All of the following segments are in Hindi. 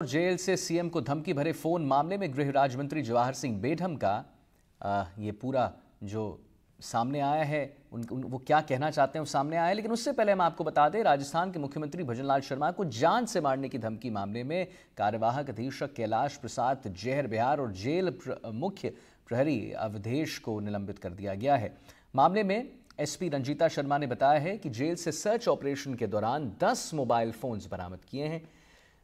जेल से सीएम को धमकी भरे फ़ोन मामले में गृह राज्य मंत्री जवाहर सिंह बेढम का आ, ये पूरा जो सामने आया है उन, उन वो क्या कहना चाहते हैं वो सामने आया है लेकिन उससे पहले हम आपको बता दें राजस्थान के मुख्यमंत्री भजनलाल शर्मा को जान से मारने की धमकी मामले में कार्यवाहक अधीक्षक कैलाश प्रसाद जहर बिहार और जेल प्र, मुख्य प्रहरी अवधेश को निलंबित कर दिया गया है। मामले में एसपी रंजीता शर्मा ने बताया है कि जेल से सर्च ऑपरेशन के दौरान 10 मोबाइल फोन्स बरामद किए हैं।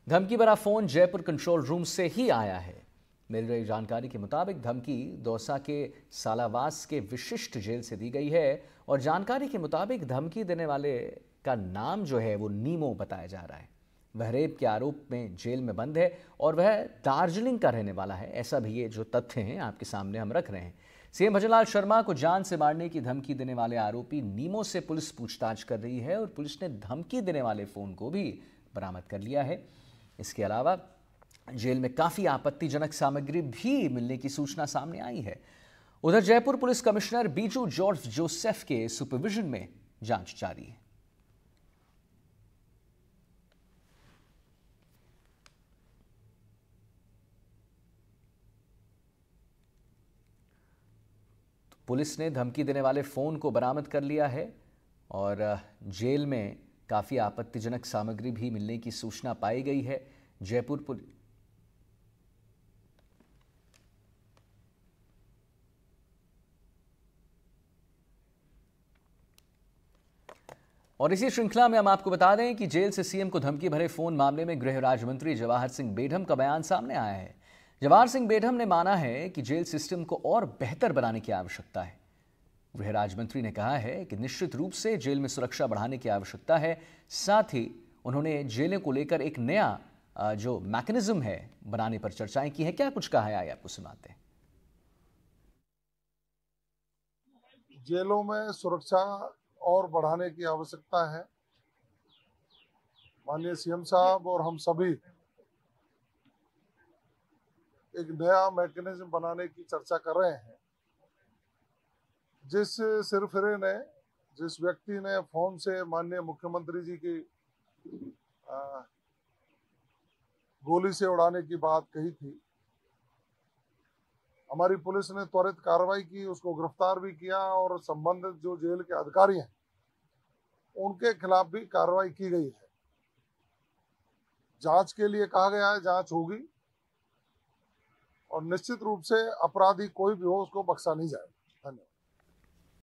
धमकी भरा फ़ोन जयपुर कंट्रोल रूम से ही आया है। मिल रही जानकारी के मुताबिक धमकी दौसा के सालावास के विशिष्ट जेल से दी गई है और जानकारी के मुताबिक धमकी देने वाले का नाम जो है वो नीमो बताया जा रहा है। वह रेप के आरोप में जेल में बंद है और वह दार्जिलिंग का रहने वाला है। ऐसा भी ये जो तथ्य हैं आपके सामने हम रख रहे हैं। सीएम भजनलाल शर्मा को जान से मारने की धमकी देने वाले आरोपी नीमो से पुलिस पूछताछ कर रही है और पुलिस ने धमकी देने वाले फ़ोन को भी बरामद कर लिया है। इसके अलावा, जेल में काफ़ी आपत्तिजनक सामग्री भी मिलने की सूचना सामने आई है। उधर Jaipur police commissioner Biju George Joseph के सुपरविजन में जाँच जारी है। पुलिस ने धमकी देने वाले फ़ोन को बरामद कर लिया है और जेल में काफ़ी आपत्तिजनक सामग्री भी मिलने की सूचना पाई गई है। जयपुर पुलिस और इसी श्रृंखला में हम आपको बता दें कि जेल से सीएम को धमकी भरे फ़ोन मामले में गृह राज्य मंत्री जवाहर सिंह बेढम का बयान सामने आया है। जवाहर सिंह बेढम ने माना है कि जेल सिस्टम को और बेहतर बनाने की आवश्यकता है। गृह राज्य मंत्री ने कहा है कि निश्चित रूप से जेल में सुरक्षा बढ़ाने की आवश्यकता है। साथ ही उन्होंने जेलें को लेकर एक नया जो मैकेनिज्म है बनाने पर चर्चाएँ की है। क्या कुछ कहा है आपको सुनाते हैं। जेलों में सुरक्षा और बढ़ाने की आवश्यकता है। माननीय सीएम साहब और हम सभी एक नया मैकेनिज्म बनाने की चर्चा कर रहे हैं। जिस सिरफिरे ने जिस व्यक्ति ने फ़ोन से माननीय मुख्यमंत्री जी की आ, गोली से उड़ाने की बात कही थी हमारी पुलिस ने त्वरित कार्रवाई की उसको गिरफ़्तार भी किया और संबंधित जो जेल के अधिकारी हैं उनके खिलाफ भी कार्रवाई की गई है। जाँच के लिए कहा गया है जाँच होगी और निश्चित रूप से अपराधी कोई भी हो उसको बख्शा नहीं जाएगा।